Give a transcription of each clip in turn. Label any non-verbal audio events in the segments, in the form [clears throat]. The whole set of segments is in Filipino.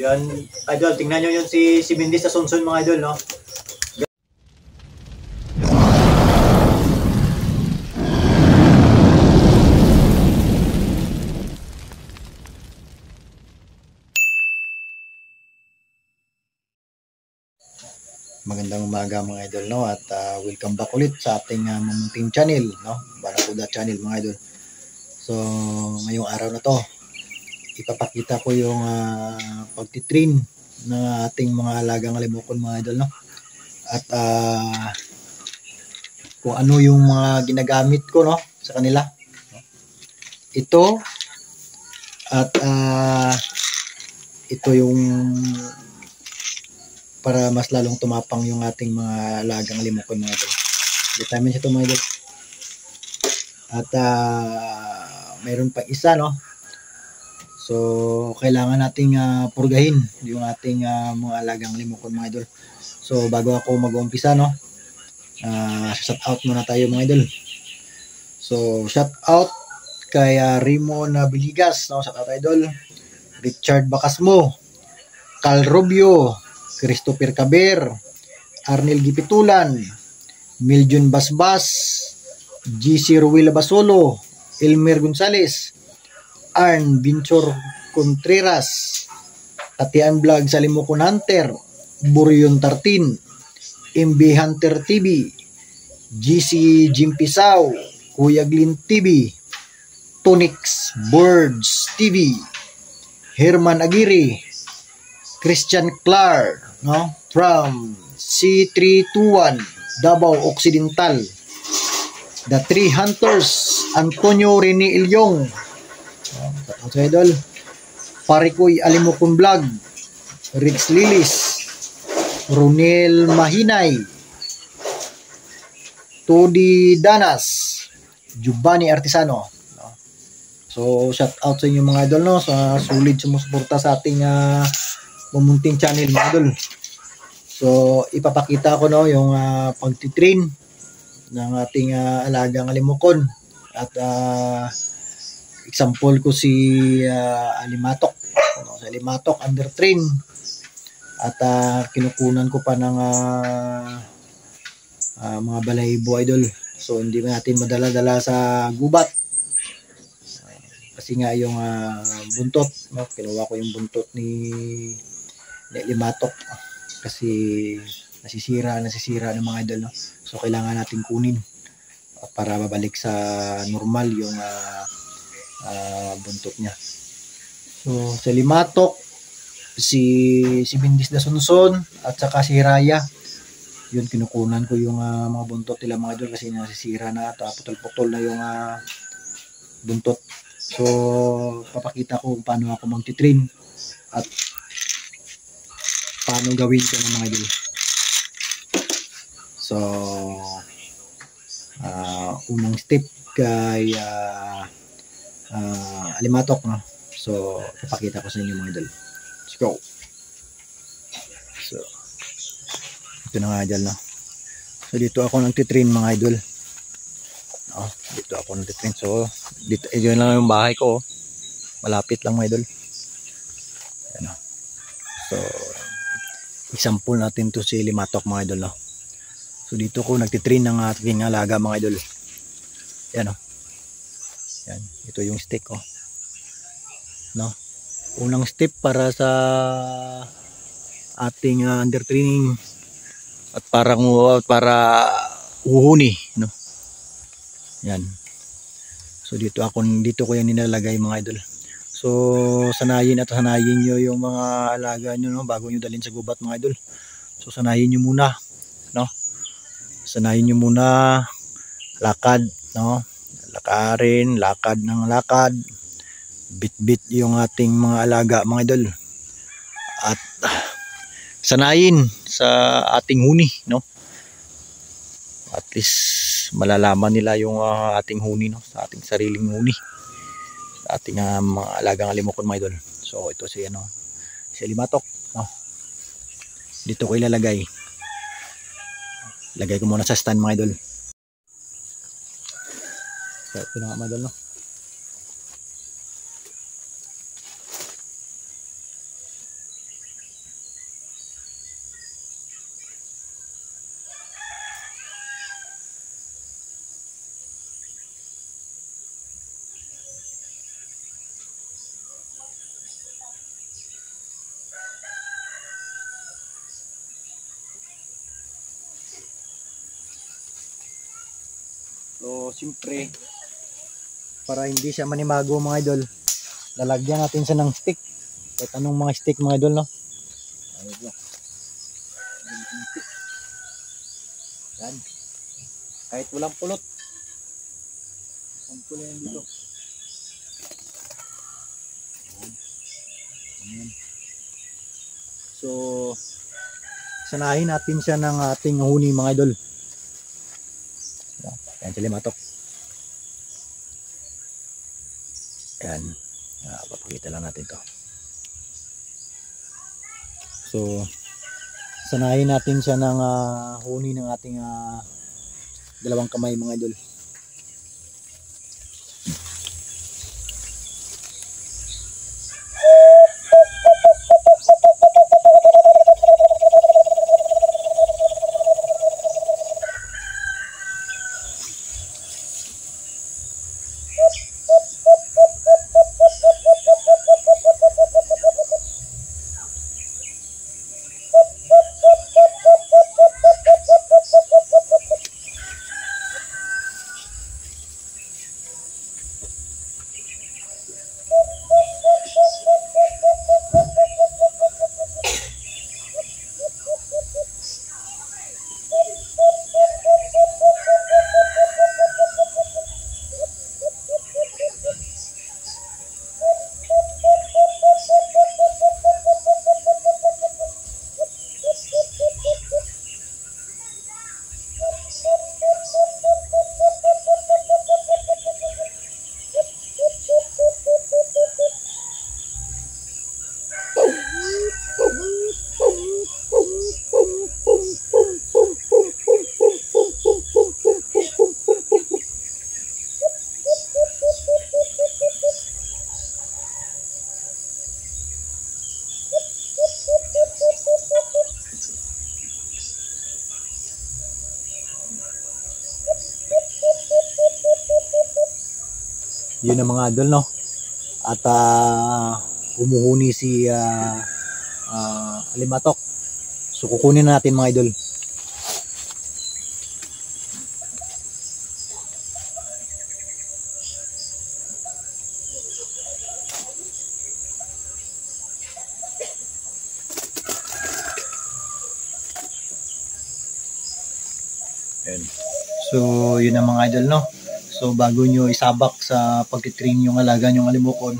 Yan, idol, tingnan nyo yun si, si Mindy sa Sunsun mga idol, no? Magandang umaga mga idol no at uh, welcome back ulit sa ating uh, mamunting channel no Barakuda channel mga idol. So ngayong araw na to ipapakita ko yung uh, pagtitrain ng ating mga alagang limukon mga idol no. At uh, kung ano yung mga ginagamit ko no sa kanila. Ito at uh, ito yung para mas lalong tumapang yung ating mga lagang limukon mga idol. Vitamin siya ito mga idol. At uh, mayroon pa isa no. So kailangan nating uh, purgahin yung ating uh, mga lagang limukon mga idol. So bago ako mag-umpisa no. Uh, shout out muna tayo mga idol. So shout out kay uh, Rimo Nabiligas no. Shout out idol. Richard Bacasmo. Cal Rubio, Christopher Caber, Arnel Gipitulan, Miljun Basbas, GC Ruel Basolo, Elmer Gonzales, Arn Binchor Contreras, Tatian Vlog Salimukon Hunter, Buryon Tartin, MB Hunter TV, GC Jim Pisaw, Kuya Glyn TV, Tonix Birds TV, Herman Aguirre, Christian Clark, no? From C321, Davao Occidental. The Three Hunters, Antonio Rene Ilyong. Ang sa idol. Parikoy Alimukon Vlog. Rix Lilis. Ronel Mahinay. Todi Danas. Giovanni Artisano. So, shout out sa inyo mga idol no sa sulit sumusuporta sa ating uh, channel mga idol. So, ipapakita ko no yung uh, pagtitrain ng ating uh, alagang alimukon. At uh, example ko si uh, Alimatok. No, si Alimatok under train. At uh, kinukunan ko pa ng uh, uh, mga balahibo idol. So, hindi natin madala-dala sa gubat kasi nga yung uh, buntot no kinuha ko yung buntot ni ni limatok kasi nasisira nasisira ng mga idol no so kailangan natin kunin para babalik sa normal yung uh, uh, buntot niya. So sa limatok si si Bindis na Sunson at saka si Raya. Yun kinukunan ko yung uh, mga buntot nila mga idol kasi nasisira na at putol-putol na yung uh, buntot. So, papakita ko kung paano ako magti-train at paano gawin ko ng mga idol. So, uh, unang step kay uh, uh, alimatok, no? So, papakita ko sa inyo mga idol. Let's go. So, ito na nga idol, no? So, dito ako nagtitrain mga idol. Oh, dito ako nagtitrain. So, dito, eh, yun lang yung bahay ko. Oh. Malapit lang mga idol. Ayan, oh. So, example natin to si Limatok mga idol. No? So, dito ko nagtitrain ng ating alaga mga idol. Ayan o. Yan. Ito yung stick oh. No? Unang step para sa ating uh, under training at parang uh, para uhuni no yan So dito ako dito ko yan nilalagay mga idol. So sanayin at sanayin niyo yung mga alaga niyo no bago niyo dalhin sa gubat mga idol. So sanayin niyo muna no. Sanayin niyo muna lakad no. Lakarin, lakad ng lakad. Bit-bit yung ating mga alaga mga idol. At sanayin sa ating huni no? At least malalaman nila yung uh, ating huni no? Sa ating sariling huni. Sa ating uh, mga alagang alimokon mga idol. So ito si ano si limatok no? Dito ko ilalagay. Lagay ko muna sa stand mga idol so ito na nga mga idol no So, siyempre, para hindi siya manimago mga idol, lalagyan natin siya ng stick. Kahit anong mga stick mga idol, no? Yan. Kahit walang pulot. Ang yan dito. So, sanahin natin siya ng ating huni mga idol. Yan sila matok. Yan. Papakita lang natin to. So, sanahin natin siya ng ah, huni ng ating ah, dalawang kamay mga idol. Ang mga idol, no? At ah, humuhuni si ah, ah, Alimatok. So kukunin na natin mga idol. Ayan. So, yun ang mga idol, no? So, bago nyo isabak sa pagtitrain yung alaga yung alimukon,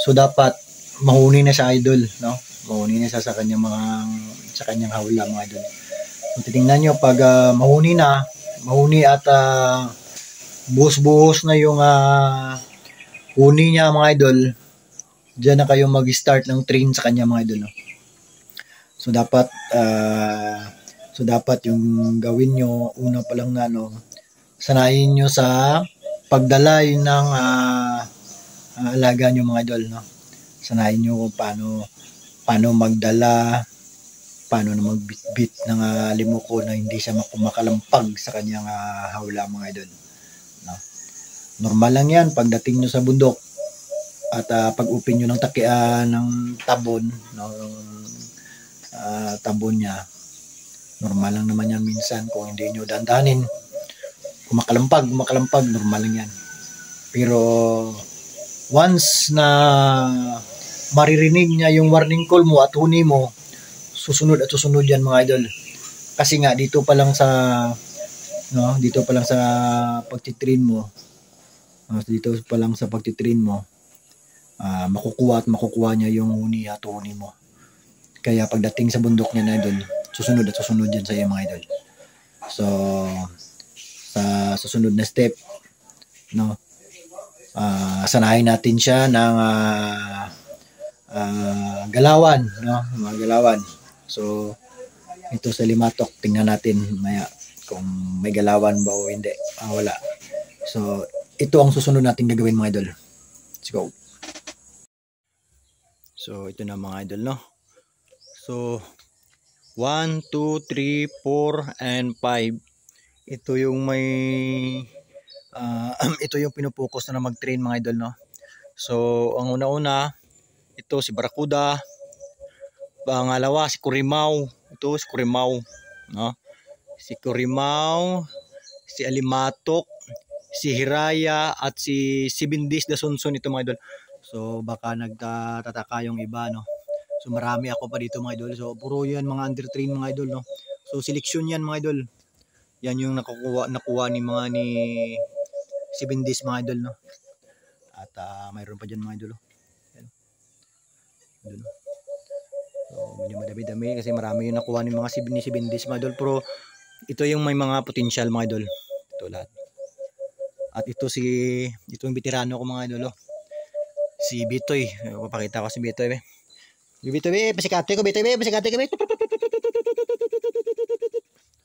so dapat mahuni na sa idol, no? Mahuni na siya sa kanyang mga sa kanyang hawla mga idol. So, titingnan nyo pag ah, mahuni na, mahuni at uh, buhos-buhos na yung ah, huni niya mga idol, diyan na kayo mag-start ng train sa kanya mga idol, no? So, dapat ah, So dapat yung gawin nyo una pa lang na ano, sanayin nyo sa pagdala yun ng ah, alaga nyo mga idol no. Sanayin nyo kung paano paano magdala, paano na magbitbit ng ah, limuko na hindi siya makumakalampag sa kanyang ah, hawla mga idol. No. Normal lang yan pagdating nyo sa bundok at ah, pag-upin nyo ng takian ng tabon, no, ah, tabon niya, normal lang naman yan minsan kung hindi nyo dandanin kumakalampag, kumakalampag, normal lang yan. Pero once na maririnig niya yung warning call mo at huni mo susunod at susunod yan mga idol. Kasi nga dito pa lang sa no dito pa lang sa pagtitrain mo dito pa lang sa pagtitrain mo ah, makukuha at makukuha niya yung huni at huni mo. Kaya pagdating sa bundok niya na idol susunod at susunod yan sa iyo mga idol. So, sa susunod na step, no, ah sanayin natin siya ng ah, ah, galawan, no, mga galawan. So, ito sa limatok, tingnan natin maya kung may galawan ba o hindi. Ah, wala. So, ito ang susunod nating gagawin mga idol. Let's go. So, ito na mga idol, no. So, 1, 2, 3, 4, and 5. Ito yung may ah, [clears throat] ito yung pinupokus na, na mag-train mga idol no. So, ang una-una ito si Barakuda. Pangalawa si Kurimaw. Ito si Kurimaw, no. Si Kurimaw, si Alimatok, si Hiraya at si Sibindis Dasunson ito mga idol. So baka nagtataka yung iba no. So marami ako pa dito mga idol. So puro yan mga under train mga idol no. So seleksyon yan mga idol. Yan yung nakukuha nakuha ni mga ni Sibindis mga idol no. At ah, mayroon pa diyan mga idol. oh. Yan. Idol, oh. So medyo madami-dami kasi marami yung nakuha ni mga sib ni Sibindis mga idol. Pero ito yung may mga potential mga idol. Ito lahat. At ito si ito yung veterano ko mga idol. oh. Si Bitoy. Papakita ko si Bitoy. Eh. Bitoy, eh, pasikate ko, Bitoy, eh, pasikate ko, Bitoy.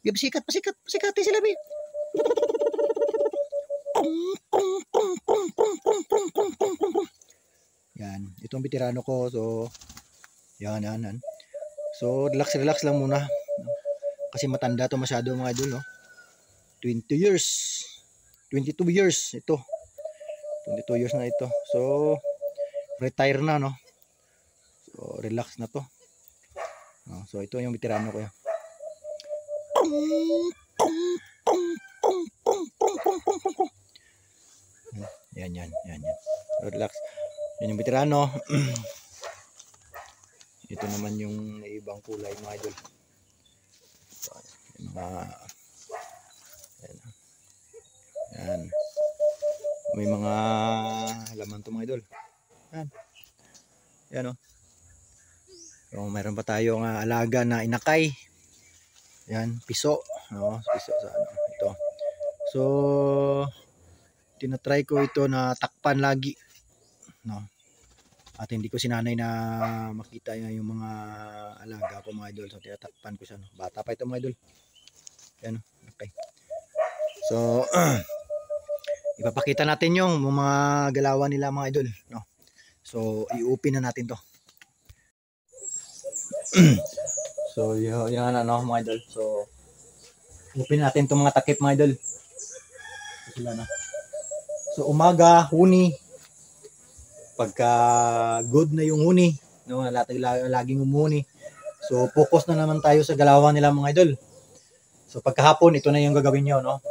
Yung pasikat, pasikat, pasikate sila, Bitoy. Yan, itong veterano ko. So, yan, yan, yan. So, relax, relax lang muna. Kasi matanda to masyado mga idol, no? 20 years. 22 years ito. 22 years na ito. So, retire na, no? So, relax na to. Oh, so, ito yung veterano ko yan. Yan, yan, yan, yan. So, relax. Yan yung veterano. [clears throat] ito naman yung ibang kulay mga idol. Yung mga yan. Yan. May mga laman to mga idol. Yan. Yan oh. So, mayroon pa tayong ah, alaga na inakay. Yan, piso. Oh, piso sa ano. Ito. So, tinatry ko ito na takpan lagi. No. At hindi ko sinanay na makita yung mga alaga ko mga idol. So, tinatakpan ko siya. No. Bata pa ito mga idol. Yan. Okay. So, [clears throat] ipapakita natin yung mga galawan nila mga idol. No. So, i-open na natin to. [clears throat] so, yun, yun na no, mga idol. So, open natin itong mga takip mga idol. Sila na. So, umaga, huni. Pagka good na yung huni, no, lagi, laging umuni. So, focus na naman tayo sa galawan nila mga idol. So, pagkahapon, ito na yung gagawin nyo, no?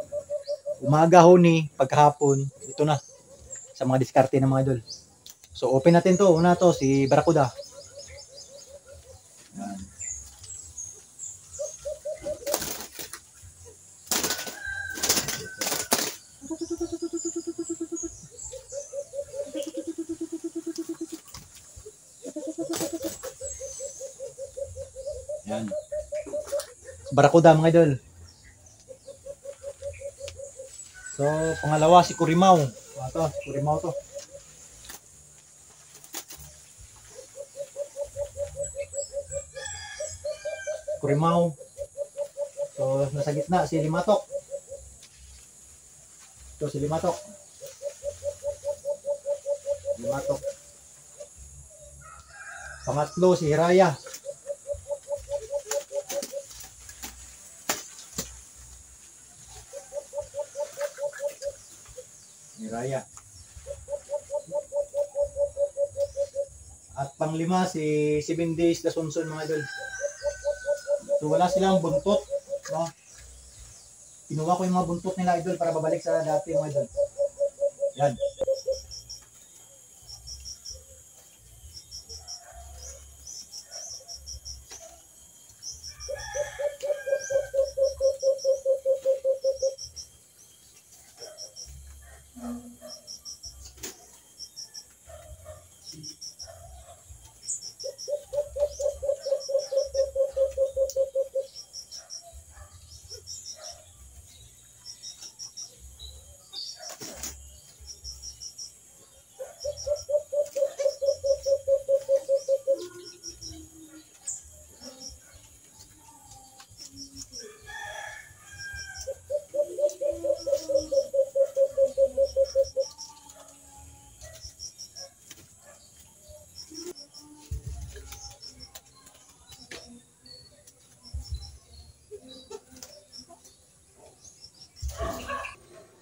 Umaga, huni, pagkahapon, ito na. Sa mga diskarte ng mga idol. So, open natin to. Una to, si Barakuda. Barakuda mga idol. So, pangalawa si Kurimaw. Ito, si Kurimaw to. Kurimaw. So, nasa gitna si Limatok. Ito si Limatok. Limatok. Pangatlo si Hiraya. Hiraya. At panglima si Seven Days Dasunson mga idol. So wala silang buntot, no? Kinuha ko yung mga buntot nila idol para babalik sa dati mga idol. Yan.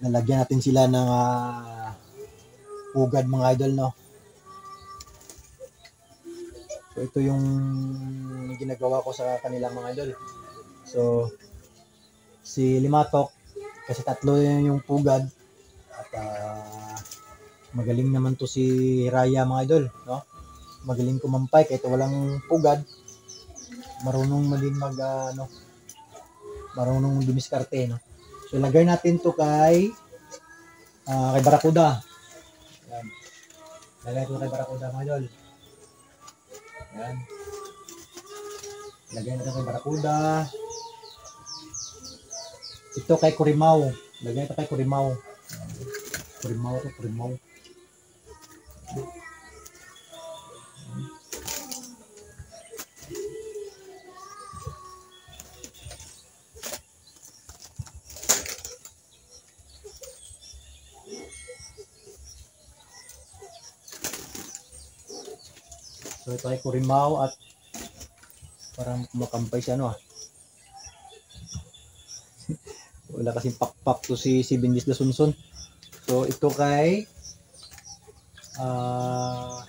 Lalagyan natin sila ng ah, pugad mga idol, no? So, ito yung ginagawa ko sa kanilang mga idol. So, si Limatok, Kasi tatlo yung pugad. At ah, magaling naman to si Raya mga idol, no? Magaling kumampay kahit walang pugad. Marunong malin mag ah, ano, marunong dumiskarte, no? So lagay natin to kay ah, kay Barakuda. Yan. Lagay ko kay Barakuda mga idol. Yan. Lagay natin kay Barakuda. Ito kay Kurimaw. Lagay ito kay Kurimaw. Kurimaw to, Kurimaw. So ito ay Kurimaw at parang kumakampay siya ano ah. [laughs] Wala kasing pakpak to si si Bindis de Sunsun. So ito kay ah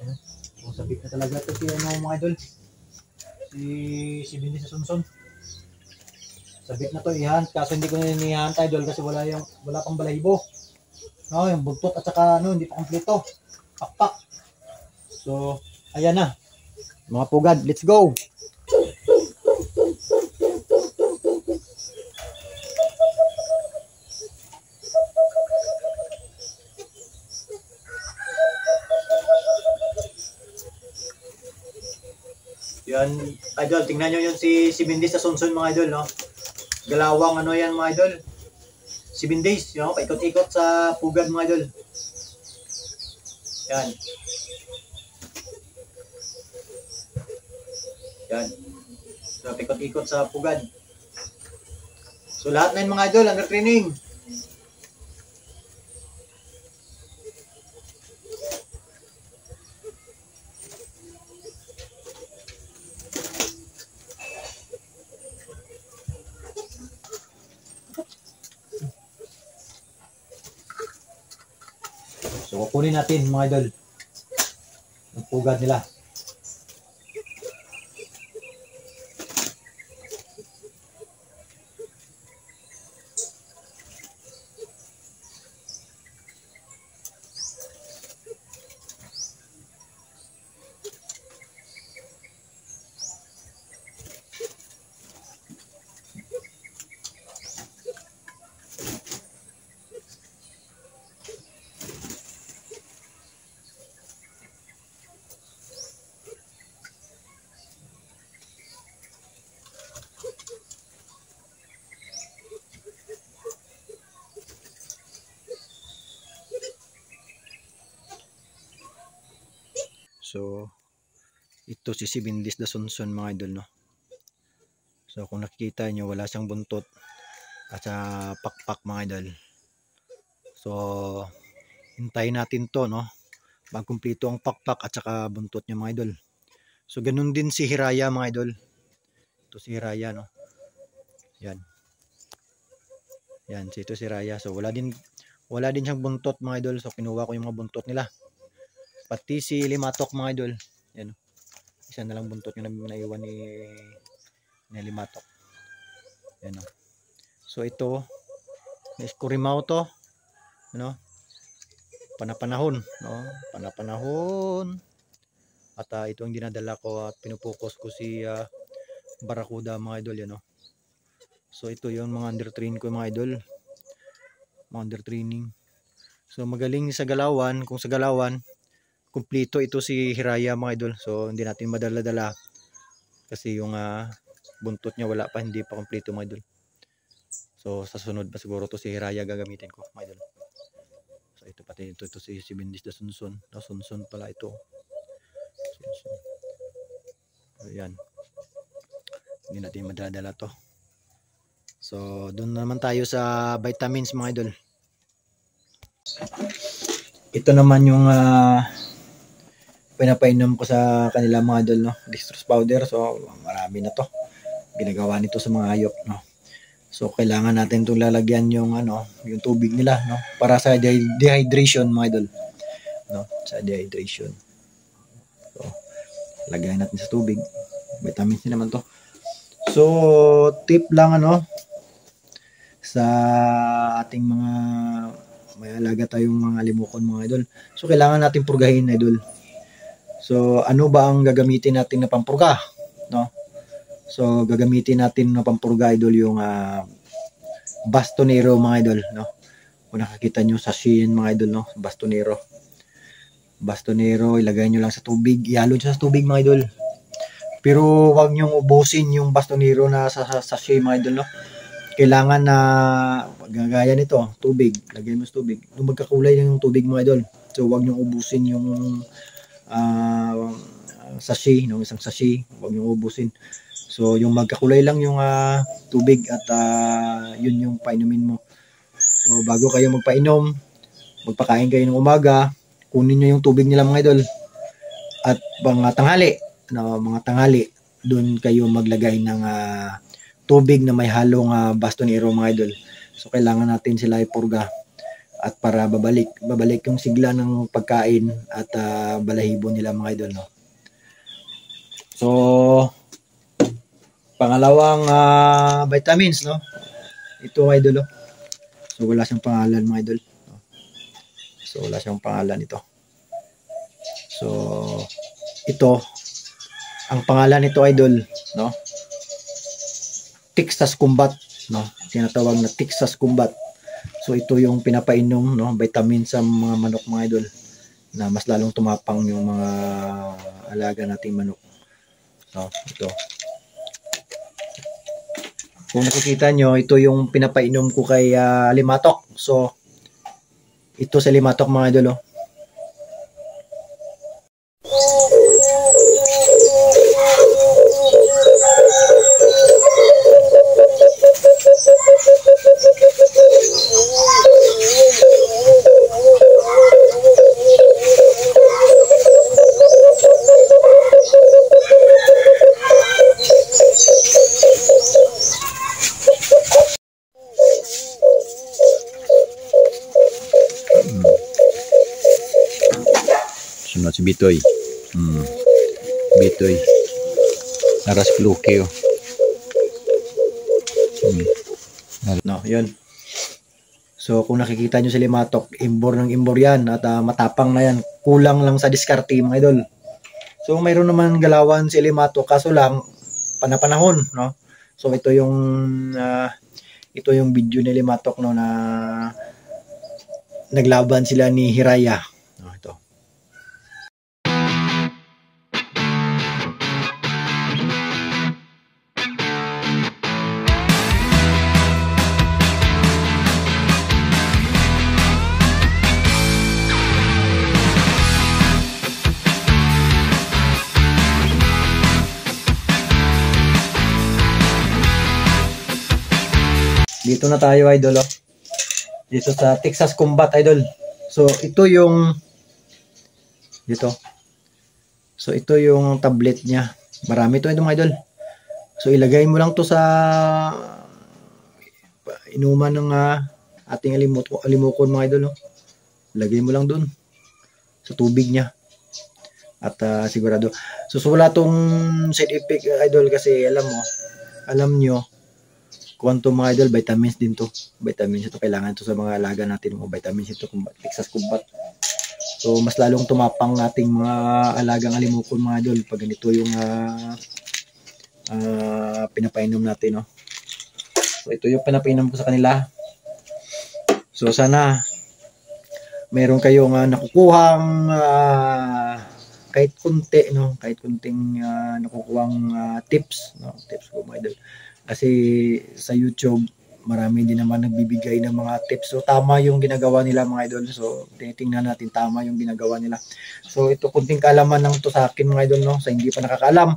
ayun, kung sabik na talaga to si ano mga idol. Si si Bindis de Sunsun. Sabik na to ihan kaso hindi ko na inihan idol kasi wala yung wala pang balahibo. No, yung buntot at saka ano hindi pa kompleto. Pakpak. So ayan na. Mga pugad, let's go. Yan, idol, tingnan nyo yun si, si Bindis sa Sunsun mga idol, no? Galawang ano yan mga idol. Si Bindis, yun, paikot-ikot sa pugad mga idol. Yan. Yan. So, paikot-ikot sa pugad. So, lahat na yun mga idol, under training. So, kukunin natin mga idol. Ang pugad nila. So, ito si Sibindis da Sunsun mga idol, no? So, kung nakikita nyo, wala siyang buntot at sa pakpak mga idol. So, hintayin natin to, no? Magkumpleto ang pakpak at saka buntot niya mga idol. So, ganun din si Hiraya mga idol. Ito si Hiraya, no? Yan. Yan, si ito si Raya. So, wala din, wala din siyang buntot mga idol. So, kinuha ko yung mga buntot nila. Pati si Limatok mga idol. Yan. oh. Isa na lang buntot yung na- naiwan ni, ni Limatok. Yan o. So ito, is Kurimaw to. Ano? Panapanahon. No? Panapanahon. At ah, ito ang dinadala ko at pinupokus ko si ah, Barakuda mga idol. Yan o. So ito yung mga under train ko mga idol. Mga under training. So magaling sa galawan. Kung sa galawan, kumplito ito si Hiraya mga idol. So hindi natin madala-dala kasi yung ah, buntot niya wala pa, hindi pa kumplito mga idol. So sa sunod pa siguro to si Hiraya gagamitin ko mga idol. So ito pati ito, ito si, si Bindis da Sunsun. No, Sunsun pala ito. Sunsun. Ayan. Hindi natin madala-dala to. So doon naman tayo sa vitamins mga idol. Ito naman yung ah, pinapainom ko sa kanila mga idol, no? Dextrose powder. So, marami na to. Ginagawa nito sa mga hayop, no? So, kailangan natin itong lalagyan yung, ano, yung tubig nila, no? Para sa de- dehydration, mga idol. No? Sa dehydration. So, lagyan natin sa tubig. Vitamins din naman to. So, tip lang, ano? sa ating mga may alaga tayong mga limukon mga idol. So kailangan natin purgahin idol. So ano ba ang gagamitin natin na pampurga? No? So gagamitin natin na pampurga idol yung uh, bastonero mga idol, no? Kung nakakita nyo sa Shein mga idol, no? Bastonero. Bastonero, ilagay nyo lang sa tubig. Ihalo nyo sa tubig mga idol. Pero wag nyo ubusin yung bastonero na sa, sa, sa Shein mga idol, no? Kailangan na gagaya nito, tubig. Lagay mo sa tubig. Nung magkakulay yung tubig mga idol. So wag nyo ubusin yung uh, sachet, no? isang sachet. Wag nyo ubusin. So yung magkakulay lang yung uh, tubig at uh, yun yung painumin mo. So, bago kayo magpainom, magpakain kayo ng umaga, kunin nyo yung tubig nila mga idol. At mga tanghali, no, mga tanghali, doon kayo maglagay ng uh, tubig na may halong uh, bastonero mga idol. So, kailangan natin sila ipurga at para babalik babalik yung sigla ng pagkain at uh, balahibo nila mga idol no. So pangalawang uh, vitamins no. Ito idol oh. So wala siyang pangalan mga idol. So wala siyang pangalan ito. So ito ang pangalan nito idol, no? Texas Combat, no? Tinatawag na Texas Combat. So ito yung pinapainom, no, vitamin sa mga manok mga idol na mas lalong tumapang yung mga alaga nating manok. No, ito. Kung nakikita nyo, ito yung pinapainom ko kay uh, Limatok. So, ito sa Limatok mga idol. Oh. Si Bitoy. Hmm. Bitoy. Naras pluke oh. Hmm. No, yun. So kung nakikita nyo si Limatok, imbor ng imbor yan at uh, matapang na yan. Kulang lang sa diskarte mga idol. So mayroon naman galawan si Limatok kaso lang panapanahon, no? So ito yung uh, ito yung video ni Limatok no na naglaban sila ni Hiraya Dito na tayo idol oh. Dito sa Texas Combat idol. So ito yung dito. So ito yung tablet niya. Marami to idol idol. So ilagay mo lang to sa inuman ng uh, ating alimut alimukon mga idol. Oh. Lagay mo lang dun sa tubig niya. At uh, sigurado. So, so wala tong side effect idol kasi alam mo, alam nyo, Quantum mga idol, vitamins din to. Vitamins ito, kailangan to sa mga alaga natin. Mga vitamins ito, Texas Combat. So, mas lalong tumapang nating mga alagang alimukon mga idol pag ganito yung uh, uh, pinapainom natin. No? So, ito yung pinapainom ko sa kanila. So, sana meron kayong uh, nakukuhang uh, kahit kunti no kahit kunting uh, nakukuhang uh, tips no tips ko mga idol kasi sa YouTube, marami din naman nagbibigay ng mga tips. So tama yung ginagawa nila mga idol. So tinitingnan natin tama yung ginagawa nila. So ito kunting kaalaman lang to sa akin mga idol no. Sa hindi pa nakakaalam,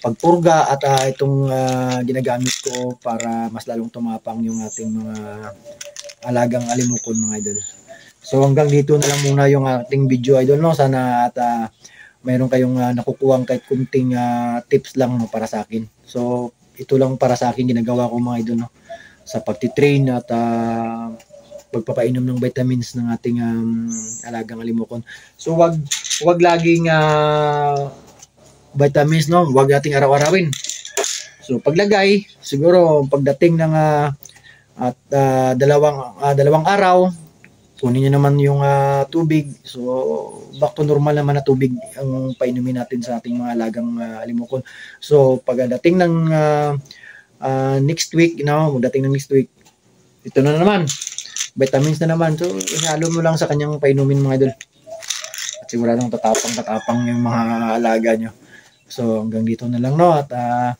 pagpurga at uh, itong uh, ginagamit ko para mas lalong tumapang yung ating mga alagang alimukon mga idol. So hanggang dito na lang muna yung ating video idol no. Sana at uh, mayroon kayong uh, nakukuha kahit kunting uh, tips lang no, para sa akin. So ito lang para sa akin ginagawa ko mga idol no sa pagtitrain at uh, pagpapainom ng vitamins ng ating um, alagang alimokon. So wag wag laging uh, vitamins no, wag nating araw-arawin. So paglagay, siguro pagdating ng uh, At ah, dalawang ah, dalawang araw, kunin niyo naman yung ah, tubig. So, back to normal naman na tubig ang painumin natin sa ating mga alagang ah, limukon. So, pagdating ng ah, ah, next week, no, dating ng next week, ito na naman. Vitamins na naman. So, ihalo mo lang sa kanyang painumin mga idol. At siguradong tatapang-tatapang yung mga alaga nyo. So, hanggang dito na lang, no? At ah,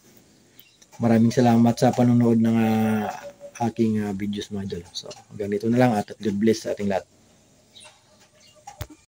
maraming salamat sa panonood ng ah, aking ah, videos mga idol. So, hanggang dito na lang at God bless sa ating lahat.